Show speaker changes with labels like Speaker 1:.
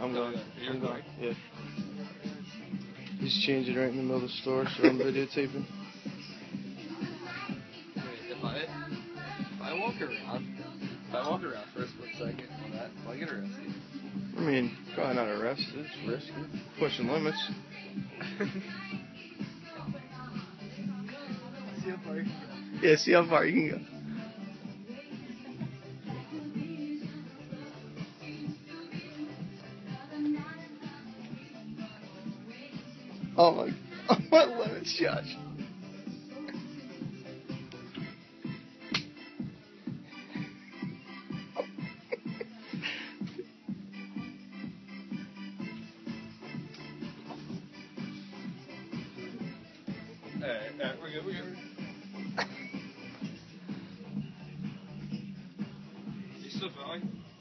Speaker 1: I'm going.
Speaker 2: You're
Speaker 1: I'm
Speaker 2: going?
Speaker 1: Yeah. He's changing right in the middle of the store, so I'm videotaping.
Speaker 2: Wait, if I if I walk around, if I walk around for a split second on that, will I get arrested?
Speaker 1: I mean, probably not arrested. It's risky. Pushing limits.
Speaker 2: See how far you can
Speaker 1: Yeah, see how far you can go. Oh my, oh my limits, Josh.
Speaker 2: go.